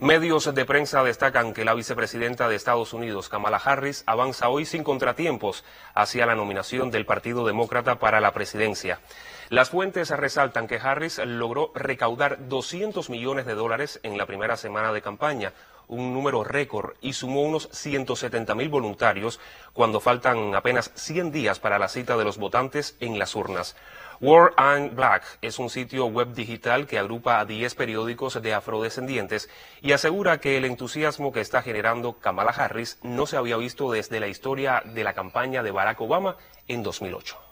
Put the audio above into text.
Medios de prensa destacan que la vicepresidenta de Estados Unidos, Kamala Harris, avanza hoy sin contratiempos hacia la nominación del Partido Demócrata para la presidencia. Las fuentes resaltan que Harris logró recaudar 200 millones de dólares en la primera semana de campaña, un número récord, y sumó unos 170 mil voluntarios cuando faltan apenas 100 días para la cita de los votantes en las urnas. War and Black es un sitio web digital que agrupa a 10 periódicos de afrodescendientes y asegura que el entusiasmo que está generando Kamala Harris no se había visto desde la historia de la campaña de Barack Obama en 2008.